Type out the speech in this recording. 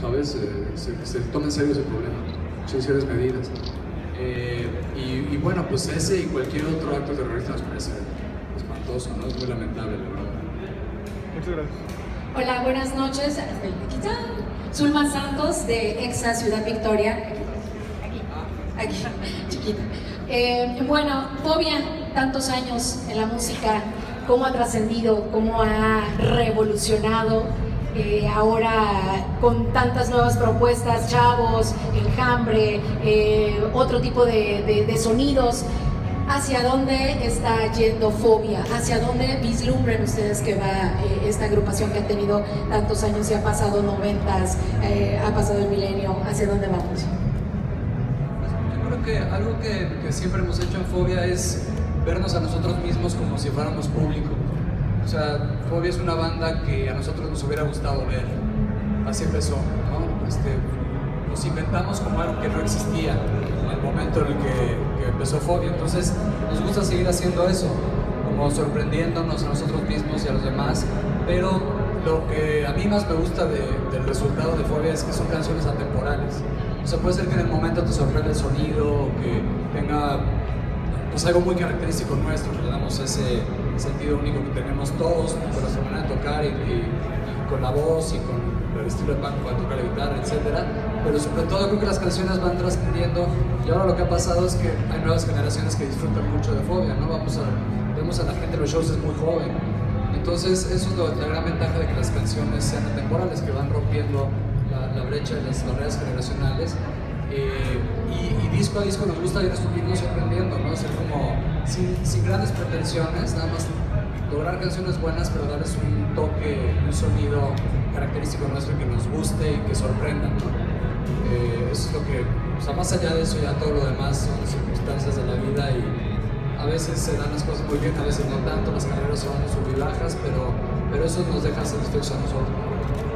¿sabes? Eh, se, se, toma en serio ese problema, se serias medidas. Eh, y, bueno, pues ese y cualquier otro acto terrorista nos parece espantoso, ¿no? Es muy lamentable, la verdad. Muchas gracias. Hola, buenas noches. Aquí Zulma Santos de Exa Ciudad Victoria. Aquí, aquí, chiquita. Eh, bueno, Fobia, tantos años en la música, cómo ha trascendido, cómo ha revolucionado eh, ahora con tantas nuevas propuestas, chavos, enjambre, eh, otro tipo de, sonidos. ¿Hacia dónde está yendo Fobia? ¿Hacia dónde vislumbran ustedes que va eh, esta agrupación que ha tenido tantos años y ha pasado noventas, ha pasado el milenio? ¿Hacia dónde vamos? Yo creo que algo que, que siempre hemos hecho en Fobia es vernos a nosotros mismos como si fuéramos público. O sea, Fobia es una banda que a nosotros nos hubiera gustado ver. Así empezó, ¿no? Este, nos inventamos como algo que no existía en el momento en el que, empezó Fobia. Entonces, nos gusta seguir haciendo eso, como sorprendiéndonos a nosotros mismos y a los demás. Pero lo que a mí más me gusta del resultado de Fobia es que son canciones atemporales. O sea, puede ser que en el momento te sorprenda el sonido, que pues, algo muy característico nuestro, que le damos ese sentido único que tenemos todos con nuestra manera de tocar y, con la voz y con el estilo de Paco para tocar la guitarra, etc. Pero sobre todo creo que las canciones van trascendiendo y ahora lo que ha pasado es que hay nuevas generaciones que disfrutan mucho de Fobia, ¿no? Vamos a, vemos a la gente en los shows es muy joven. Entonces eso es la gran ventaja de que las canciones sean atemporales, que van rompiendo la, brecha de las barreras generacionales. Eh, y, disco a disco nos gusta ir irnos sorprendiendo, ¿no? Ser como sin, grandes pretensiones, nada más lograr canciones buenas, pero darles un toque, un sonido característico nuestro que nos guste y que sorprenda. Eh, eso es lo que, más allá de eso, ya todo lo demás son circunstancias de la vida y a veces se dan las cosas muy bien, a veces no tanto, las carreras son sub y bajas, pero, pero eso nos deja satisfechos a nosotros.